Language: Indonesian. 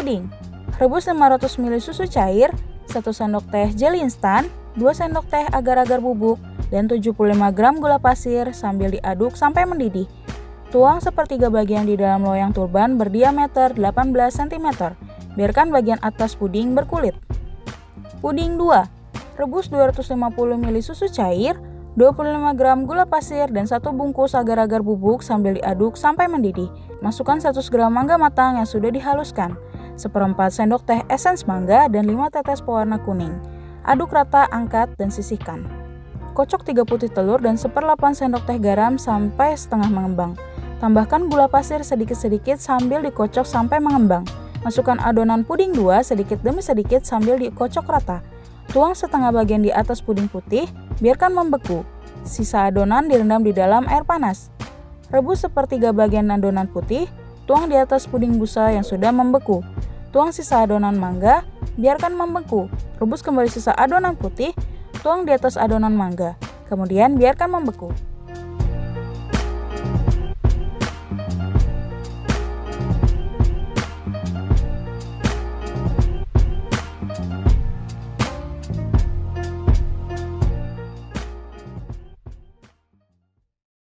puding. Rebus 500 ml susu cair, 1 sendok teh jelly instan, 2 sendok teh agar-agar bubuk, dan 75 gram gula pasir sambil diaduk sampai mendidih. Tuang sepertiga bagian di dalam loyang turban berdiameter 18 cm. Biarkan bagian atas puding berkulit. Puding 2. Rebus 250 ml susu cair, 25 gram gula pasir, dan satu bungkus agar-agar bubuk sambil diaduk sampai mendidih. Masukkan 100 gram mangga matang yang sudah dihaluskan, seperempat sendok teh esens mangga, dan 5 tetes pewarna kuning. Aduk rata, angkat, dan sisihkan. Kocok 3 putih telur dan seperlapan sendok teh garam sampai setengah mengembang. Tambahkan gula pasir sedikit-sedikit sambil dikocok sampai mengembang. Masukkan adonan puding 2 sedikit demi sedikit sambil dikocok rata. Tuang setengah bagian di atas puding putih, biarkan membeku. Sisa adonan direndam di dalam air panas. Rebus sepertiga bagian adonan putih, tuang di atas puding busa yang sudah membeku. Tuang sisa adonan mangga, biarkan membeku. Rebus kembali sisa adonan putih, tuang di atas adonan mangga. Kemudian biarkan membeku.